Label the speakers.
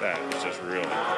Speaker 1: That was just real.